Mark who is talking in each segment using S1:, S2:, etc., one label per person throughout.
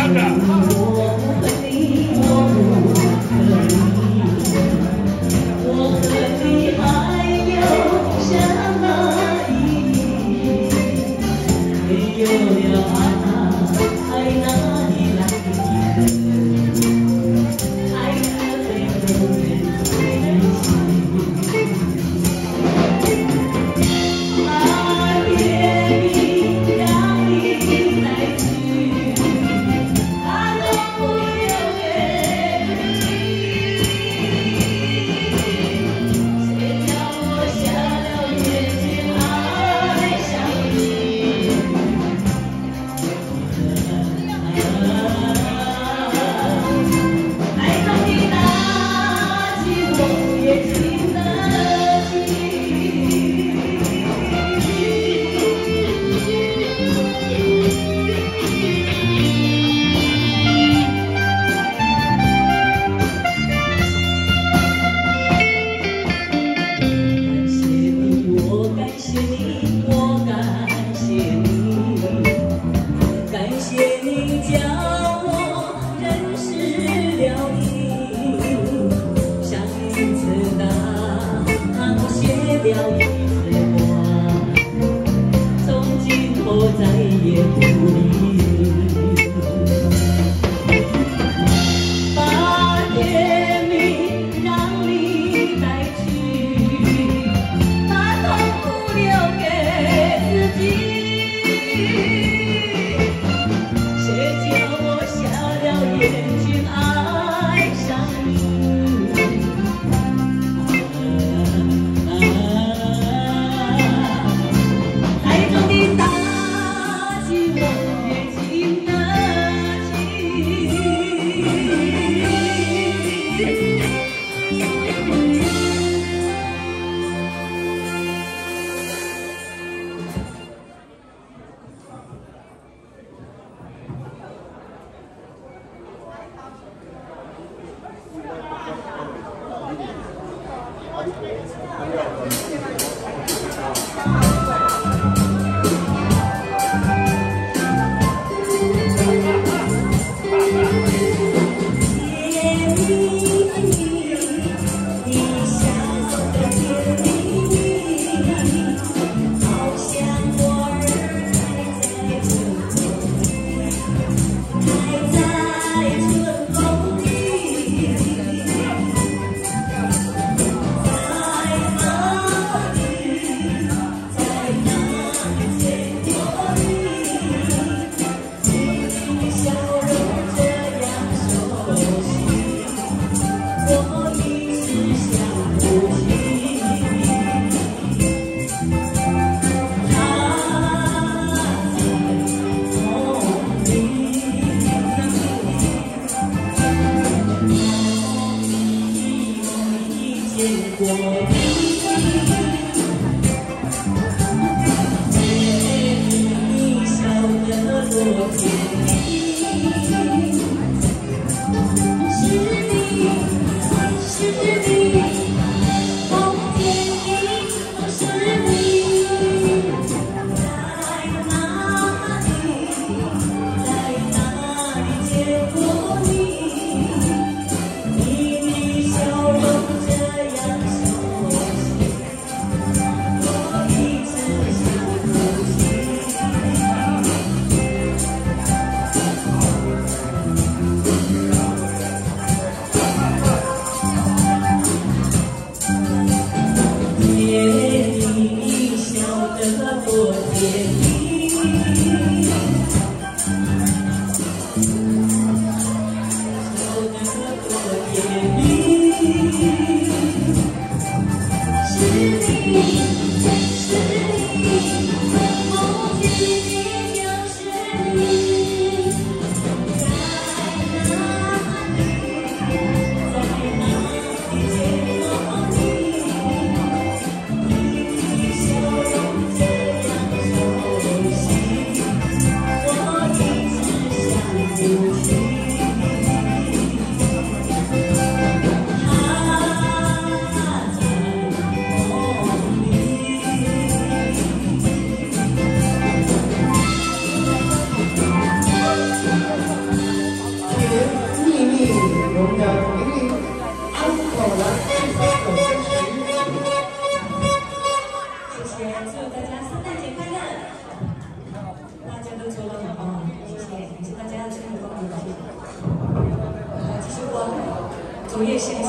S1: Sandra. 我
S2: 昨夜星辰，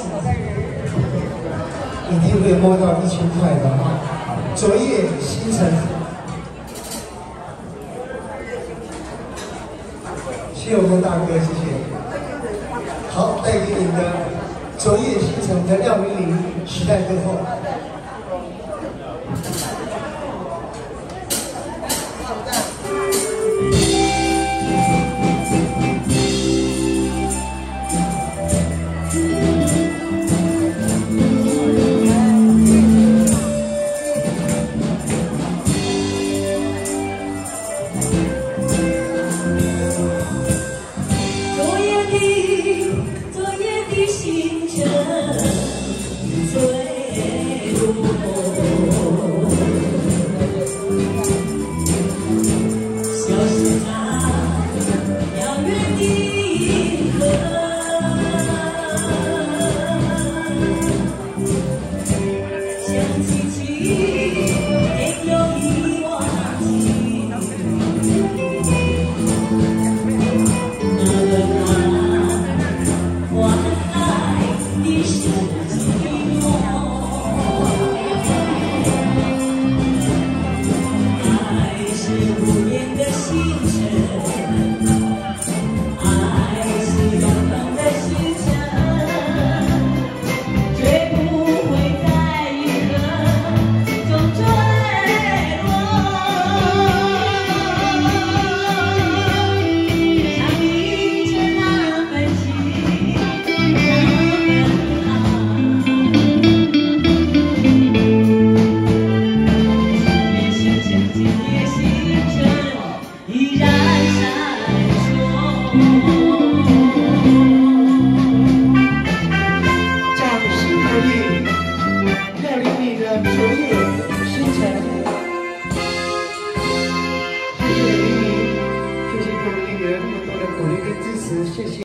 S1: 一定会摸到一千块的哈。昨夜星辰，谢我们大哥，谢谢。好，带给你的昨夜星辰的廖明玲时代最后。